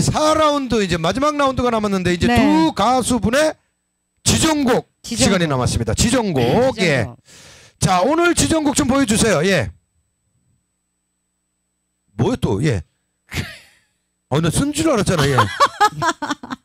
4라운드 이제 마지막 라운드가 남았는데 이제 네. 두 가수분의 지정곡, 지정곡. 시간이 남았습니다. 지정곡. 예. 지정곡. 자, 오늘 지정곡 좀 보여 주세요. 예. 뭐요 또? 예. 어, 나쓴 줄 알았잖아. 예.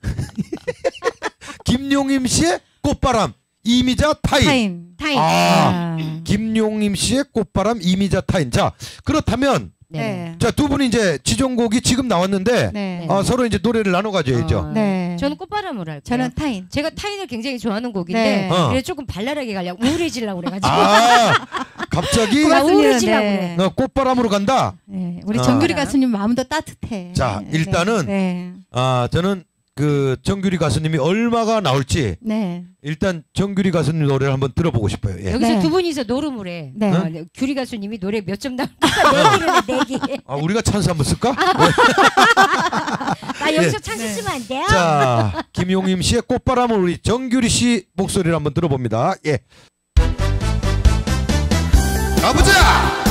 김용임 씨의 꽃바람, 이미자 타인. 타임. 타임. 아, 아. 김용임 씨의 꽃바람, 이미자 타인. 자, 그렇다면 네. 네. 자, 두 분이 이제 지정곡이 지금 나왔는데 네. 아, 서로 이제 노래를 나눠 가져야죠. 어, 네. 저는 꽃바람으로 할게요. 저는 타임. 제가 타인을 굉장히 좋아하는 곡인데 네. 어. 그래 조금 발랄하게 가려고 우울해지려고 그래가지고 아, 갑자기 나 우울해지려고 네. 그래. 어, 꽃바람으로 간다. 네. 우리 어. 정규리 가수님 마음도 따뜻해. 자, 네. 일단은 네. 아, 저는 그 정규리 가수님이 얼마가 나올지 네. 일단 정규리 가수님 노래를 한번 들어보고 싶어요. 예. 여기서 네. 두 분이서 노름을 해. 네. 어, 네. 규리 가수님이 노래 몇 점 나올까 내기를 해 내기. 아, 우리가 찬스 한번 쓸까? 나 여기서 예. 찬스 네. 쓰면 안 돼요? 자, 김용임 씨의 꽃바람을 우리 정규리 씨 목소리를 한번 들어봅니다. 예. 가보자!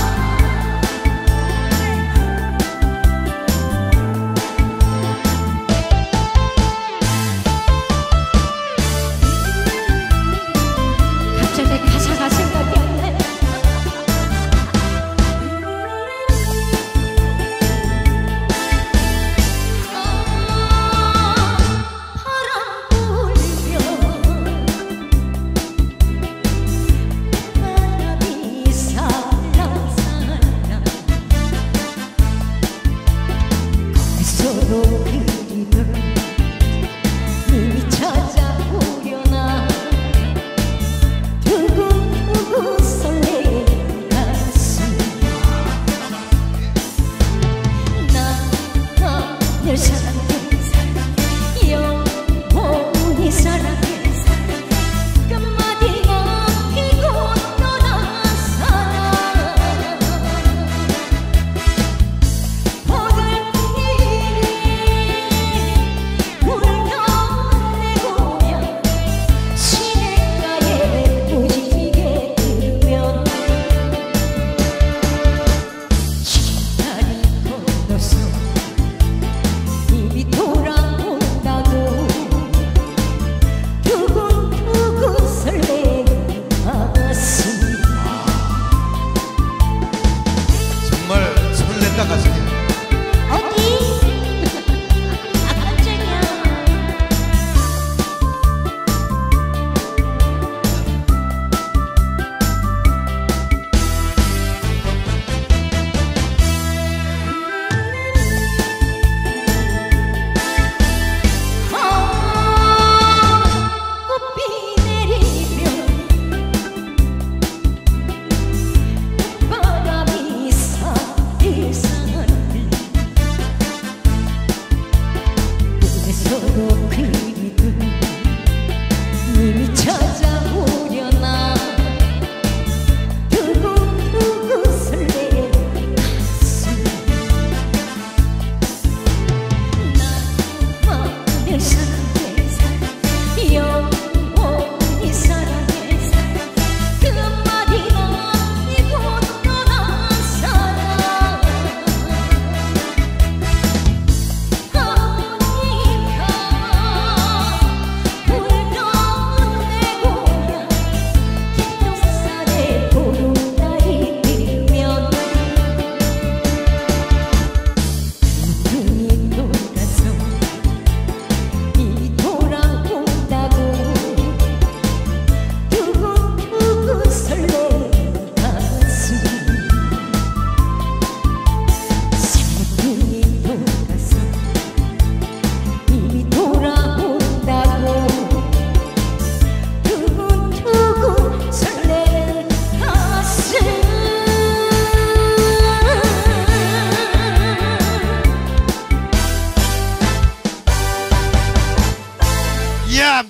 설렌다 가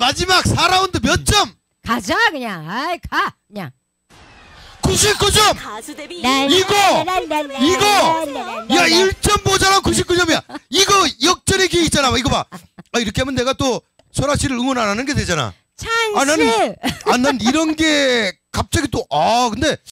마지막 4라운드 몇 점? 가자 그냥 아이 가 그냥 99점! 가수 데뷔 이거! 이거! 야, 1점 모자라 99점이야. 이거 역전의 기회 있잖아. 이거 봐. 아, 이렇게 하면 내가 또 소라 씨를 응원 안 하는 게 되잖아. 찬스 아, 나는, 아, 난 이런 게 갑자기 또, 아, 근데